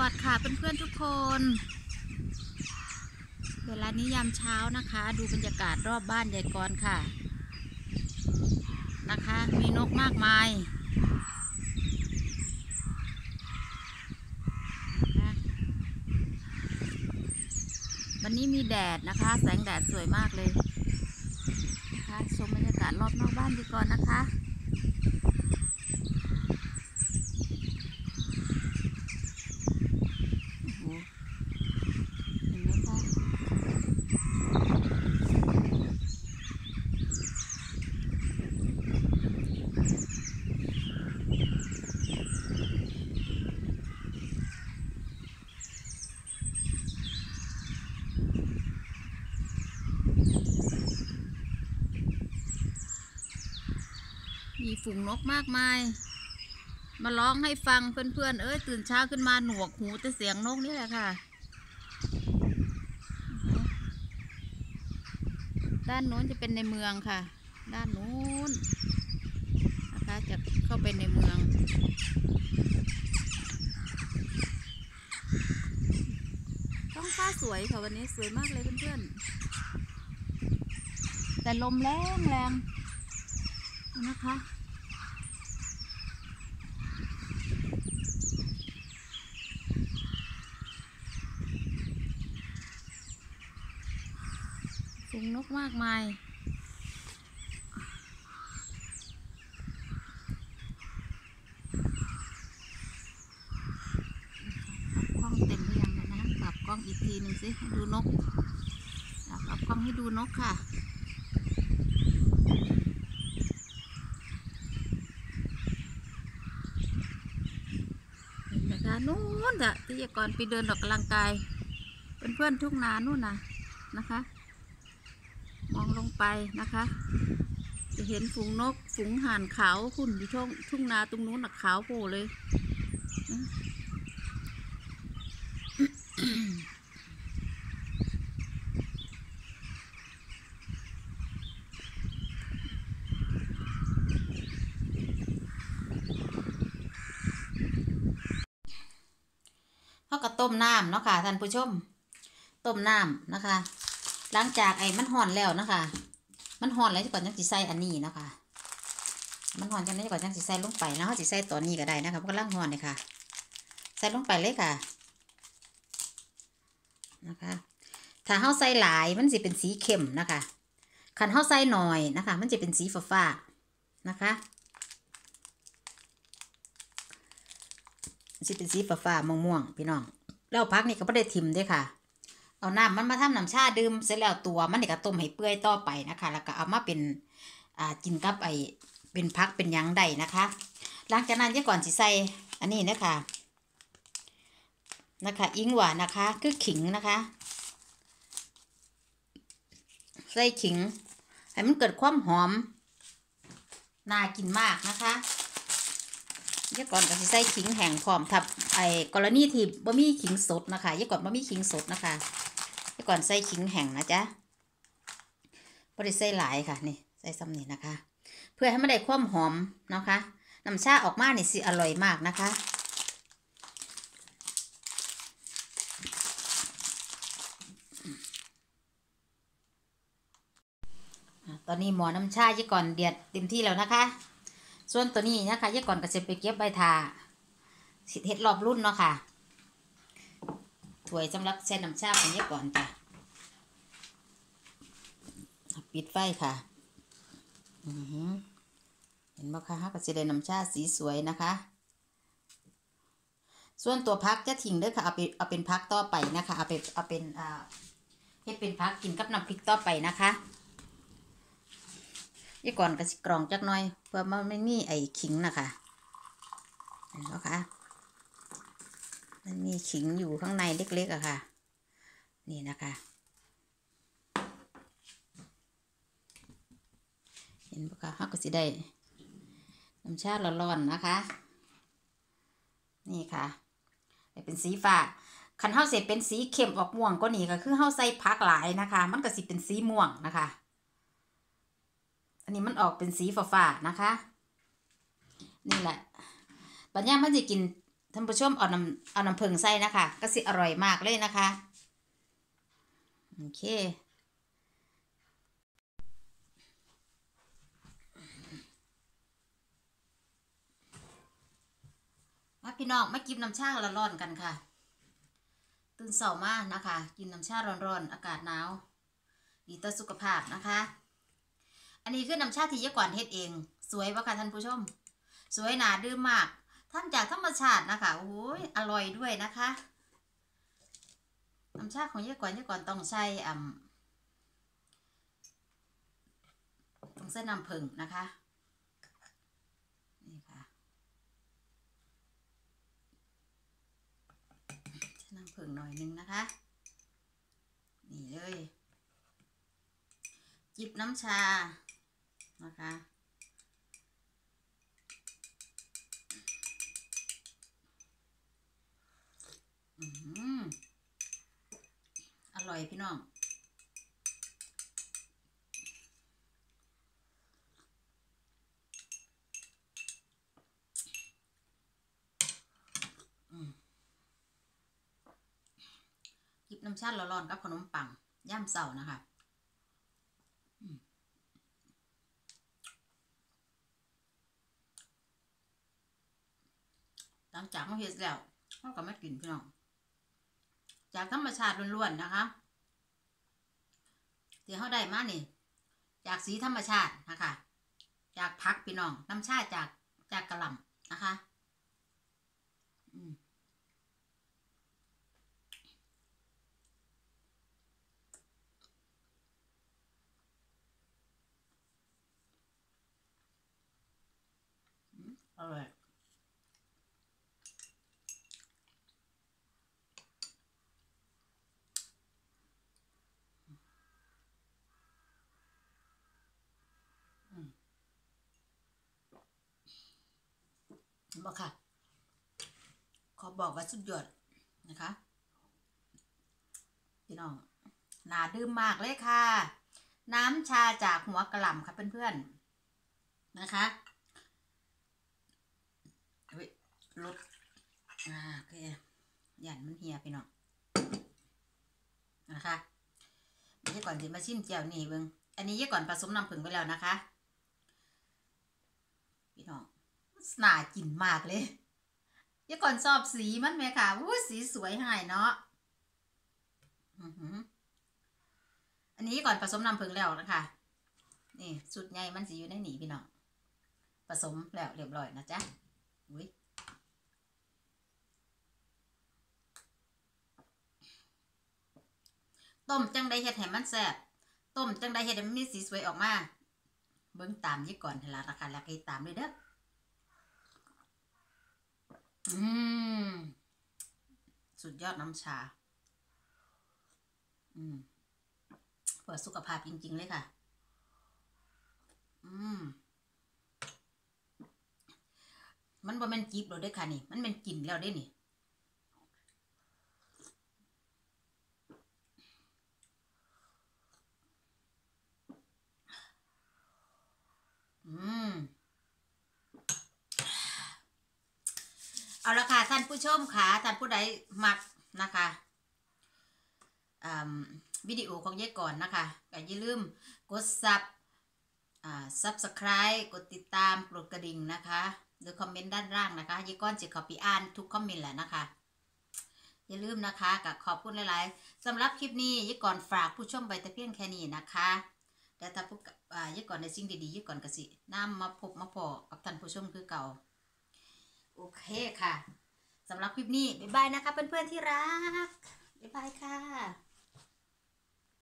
วัสดีค่ะเพื่อนๆทุกคน เวลานี้ยามเช้านะคะ ดูบรรยากาศรอบบ้านยายกรค่ะ นะคะ มีนกมากมายนะวันนี้มีแดดนะคะ แสงแดดสวยมากเลยนะคะชมบรรยากาศรอบนอกบ้านดีก่อนนะคะ โอ้โหเห็นไหมคะ มีฝูงนกมากมาย มาร้องให้ฟังเพื่อนๆ เอ้ยตื่นเช้าขึ้นมาหนวกหูแต่เสียงนกนี่แหละค่ะ ด้านโน้นจะเป็นในเมืองค่ะ ด้านโน้นนะคะจะเข้าไปในเมืองท้องฟ้าสวยค่ะวันนี้สวยมากเลยเพื่อนๆแต่ลมแรงแรงนะคะ งนกมากมาย กล้องเต็มหรือยังนะปรับกล้องอีกทีหนึ่งสิให้ดูนกกปรับกล้องให้ดูนกค่ะนไหมคะนู้นอะที่ยากรไปเดินออกกำลังกายเพื่อนๆทุ่งนานู่นนะนะคะ มองลงไปนะคะ จะเห็นฝูงนกฝูงห่านขาวหุ่นอยู่ทุ่งทุ่งนาตรงนู้นน่ะขาวโผล่เลยเขาก็ต้มน้ำเนาะค่ะท่านผู้ชม ต้มน้ำนะคะ หลังจากไอ้มันห่อนแล้วนะคะ มันห่อนแล้วก่อนจังสิใส่อันนี้นะคะมันห่อนจังนี้ก่อนจังสิใส่ลงไปนะเขาสิใส่ตัวนี้ก็ได้นะคะเพราะกำลังห่อนเลยค่ะ ใส่ลงไปเลยค่ะนะคะ ถ้าเขาใส่หลายมันจะเป็นสีเข้มนะคะคันเขาใส่หน่อยนะคะ มันจะเป็นสีฟ้าๆนะคะมันจะเป็นสีฟ้าๆม่วงๆพี่น้องแล้วพักนี่ก็ไม่ได้ทิมด้วยค่ะ เอาน้ำมันมาทำน้ำชาดื่มเสร็จแล้วตัวมันนี่ก็ต้มให้เปื่อยต่อไปนะคะ แล้วก็เอามาเป็นอ่ากินกับไอเป็นพักเป็นยังได้นะคะ หลังจากนั้นจะก่อนสิใส่อันนี้นะคะนะคะอิงหวานนะคะ คือขิงนะคะ ใส่ขิง ให้มันเกิดความหอมน่ากินมากนะคะเยก่อนก็สิใส่ขิงแห้งพร้อมทับไอ้กรณีที่บะมี่ขิงสดนะคะเยก่อนบะมี่ขิงสดนะคะ ก่อนใส่ขิงแห้งนะจ๊ะบริใส่หลายค่ะนี่ใส่ซ้ำนี่นะคะ เพื่อให้มันได้ความหอมนะคะน้ำชาออกมาเนี่สิอร่อยมากนะคะตอนนี้หมอน้ำชายี่ก่อนเดือดเต็มที่แล้วนะคะ ส่วนตัวนี้นะคะยี่ก่อนก็จะไปเก็บใบทาสิเฮ็ดรอบรุ่นเนาะค่ะ ถ้วยสำหรับใช้น้ำชาของยี่ก่อนจ้ะอะปิดไฟค่ะเห็นไหมคะก็จะได้น้ำชาสีสวยนะคะ ส่วนตัวพักจะทิ้งเด้อค่ะเอาไปเอาเป็นพักต่อไปนะคะเอาไปเอาเป็นอ่าเฮ็ดเป็นพักกินกับน้ำพริกต่อไปนะคะยี่ก่อนก็สิกรองจักหน่อย เพื่อมันไม่มีไอ้ขิงนะคะเห็นไหมคะ มันมีขิงอยู่ข้างในเล็กๆอะค่ะ นี่นะคะ เห็นปะคะเขาก็สิได้น้ำชาร้อนๆนะคะ นี่ค่ะเป็นสีฟ้าคันเฮาเสร็จเป็นสีเข้มออกม่วงก็นี่ก็คือเฮาใส่ผักหลายนะคะ มันก็สิเป็นสีม่วงนะคะ อันนี้มันออกเป็นสีฟ้าๆนะคะ นี่แหละปัญญามันจะกิน ท่านผู้ชมเอาน้ำเอาน้ำผึ้งใส่นะคะ ก็สิอร่อยมากเลยนะคะโอเคมาพี่น้องมากินน้ำชาร้อนๆกันค่ะ ตื่นเสาร์มานะคะ กินน้ำชาร้อนๆอากาศหนาวดีต่อสุขภาพนะคะ อันนี้คือน้ำชาที่ยายก่อนเฮ็ดเอง สวยปะคะท่านผู้ชม สวยหนาดื่มมาก ทำจากธรรมชาตินะคะโอ้ยอร่อยด้วยนะคะน้ำชาของยายก่อนยายก่อนต้องใช้อ่าต้องใส่น้ำผึ้งนะคะนี่ค่ะใช้น้ำผึ้งหน่อยนึงนะคะ นี่เลย จิบน้ำชานะคะ อร่อยพี่น้องอืมจิบน้ำชาร้อนๆกับขนมปัง ย่ำเสานะคะหลังจากมาเฮ็ดแล้วเขาก็มากินพี่น้อง จากธรรมชาติล้วนๆนะคะที่เขาได้มานี่จากสีธรรมชาตินะคะ จากพักพี่น้องน้ำชาจากจากกระหล่ำนะคะอืมอืมอร่อย บอค่ะ ขอบอกว่าสุดยอดนะคะพี่น้องน่าดื่มมากเลยค่ะ น้ำชาจากหัวกระหล่ำค่ะเพื่อนๆนะคะลดอ่าโอเคหยันมันเหียพี่น้องนะคะเดี๋ยวก่อนที่มาชิมเจียวนี่เบิงอันนี้ยี่ก่อนผสมน้ำผึ้งไปแล้วนะคะ พี่น้อง น่ากินมากเลยยายก่อนชอบสีมันไหมค่ะอู้สีสวยหายเนาะอันนี้ก่อนผสมน้ำผึ้งแล้วนะคะ นี่สุดใหญ่มันสีอยู่ในหนีพี่น้อง ผสมแล้วเรียบร้อยนะจ๊ะ อุ้ยต้มจังได้เห็ดให้มันแซ่บ ต้มจังได้เห็ดให้มันมีสีสวยออกมา เบิ้งตามยี่ก่อนเถอะละราคาแล้วก็ตามเลยเด้อ อืม สุดยอดน้ำชา อืมเพื่อสุขภาพจริง ๆ เลยค่ะ อืม มันบ่แม่นจิบแล้วเด้ค่ะนี่ มันเป็นกลิ่นแล้วเด้นี่อืม เอาละค่ะท่านผู้ชมค่ะท่านผู้ใดมักนะคะวิดีโอของยายก่อนนะคะก็อย่าลืมกดซับอ่า subscribe กดติดตามกดกระดิ่งนะคะหรือคอมเมนต์ด้านล่างนะคะยายก้อนจะขอไปอ่านทุกคอมเมนต์แหละนะคะ อย่าลืมนะคะกับขอบคุณหลาย ๆสำหรับคลิปนี้ยายก่อนฝากผู้ชมไปแต่เพียงแค่นี้นะคะแต่ถ้าผู้อ่ายายก่อนในสิ่งดีๆยายก่อนกสิน้ำมาพบมาพอกับท่านผู้ชมคือเก่า โอเคค่ะสำหรับคลิปนี้ บ๊ายบายนะคะเพื่อนๆที่รัก บ๊ายบายค่ะ